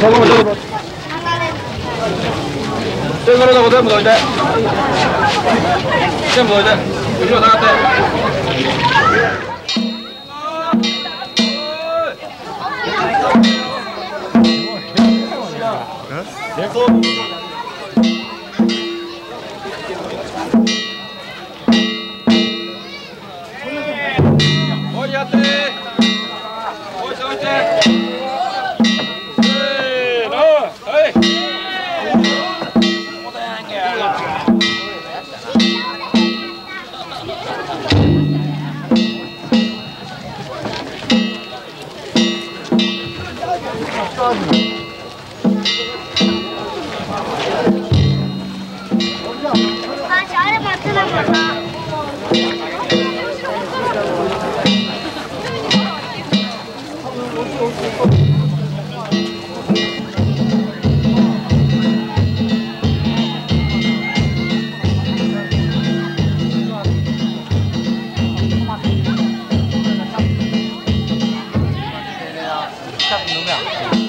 そのまで手からの全部どいて全部どいて後ろ下がって Hey! 下次能르 면,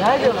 大丈夫？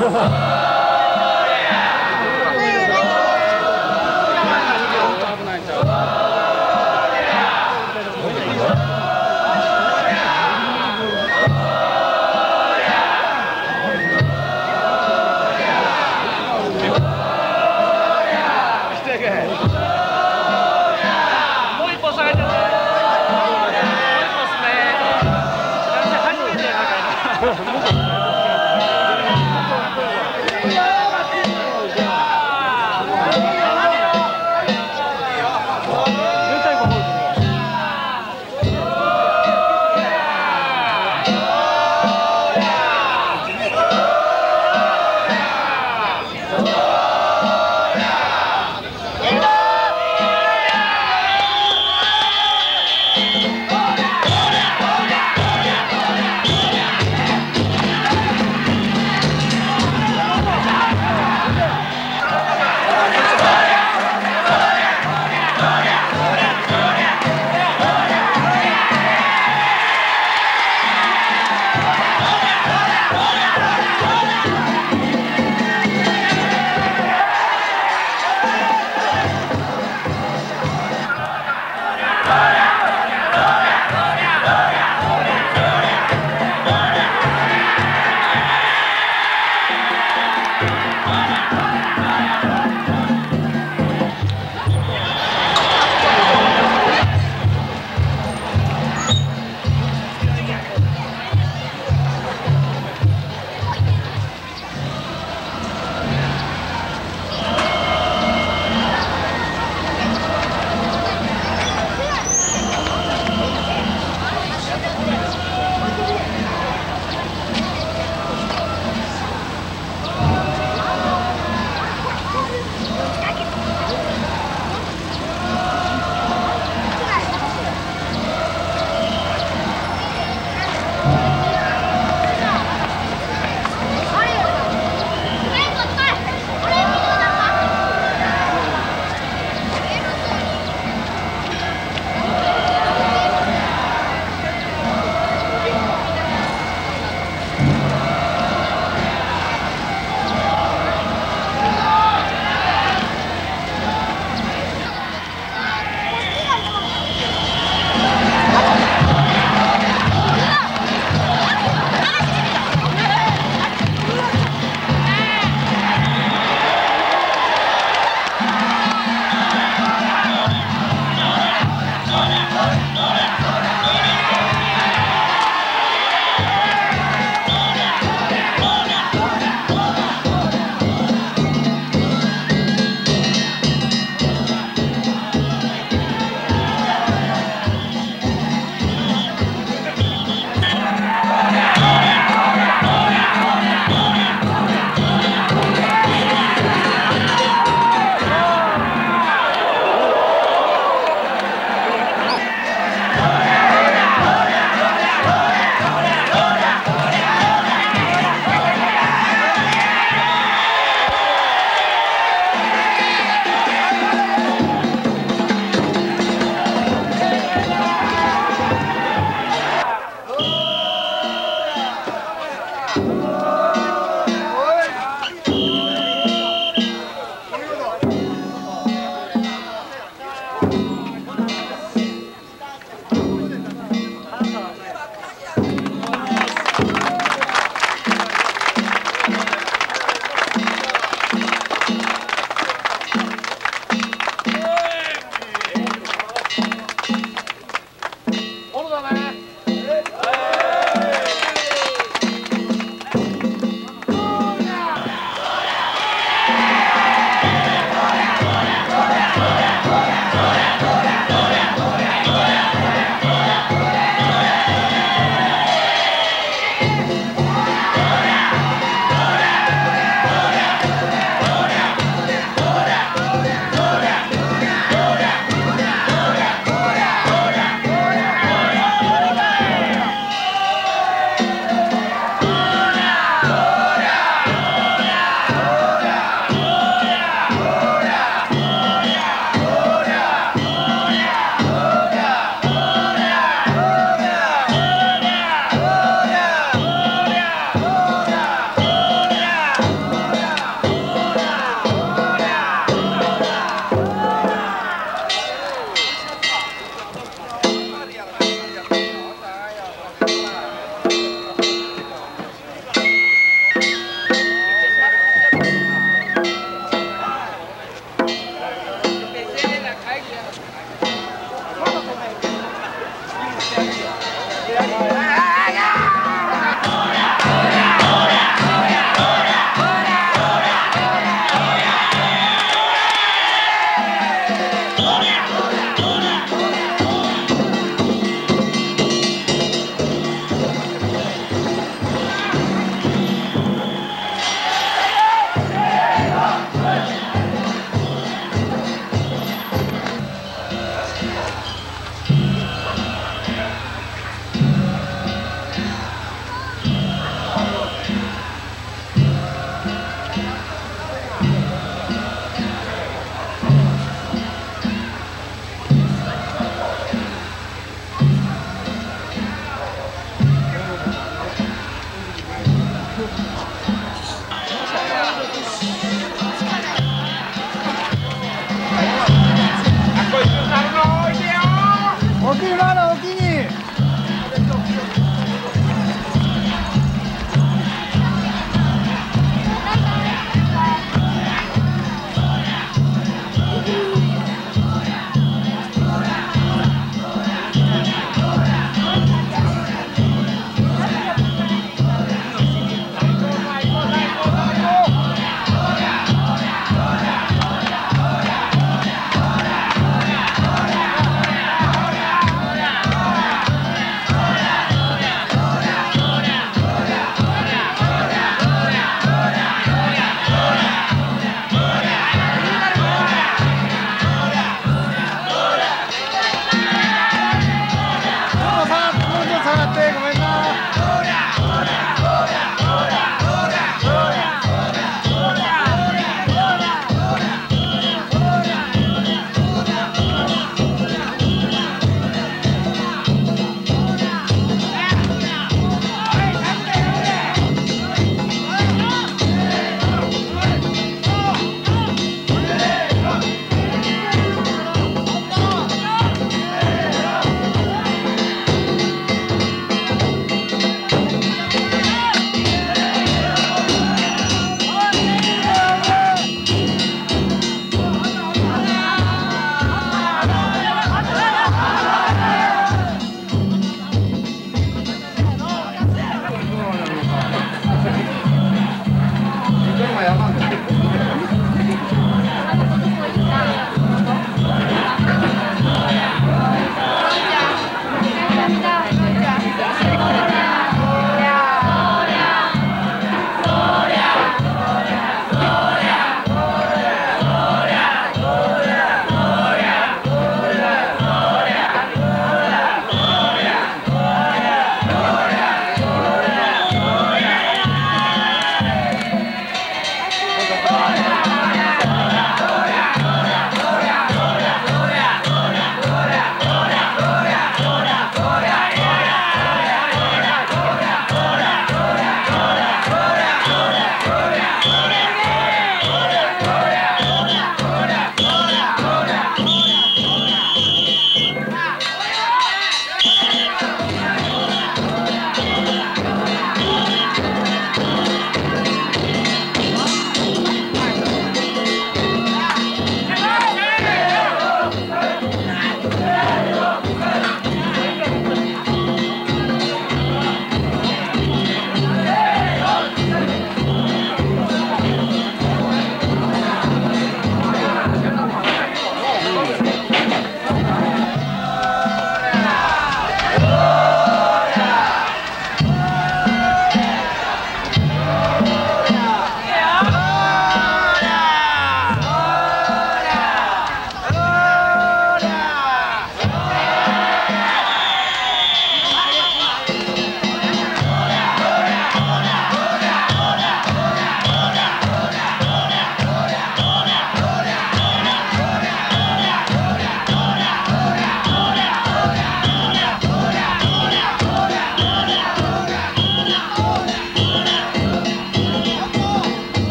Ha ha ha!